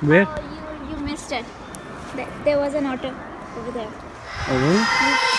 Where? Oh, you, you missed it. There was an auto over there. Oh.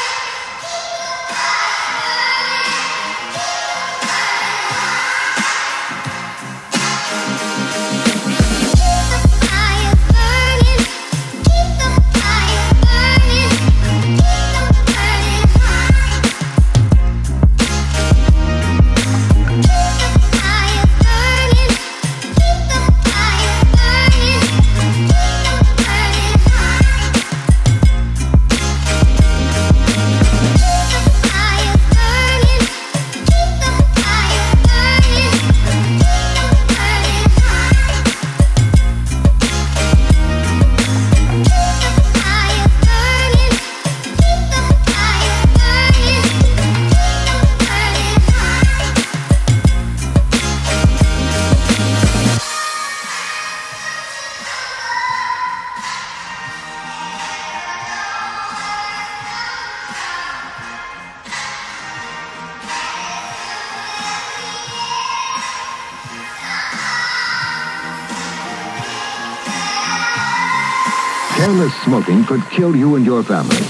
Careless smoking could kill you and your family.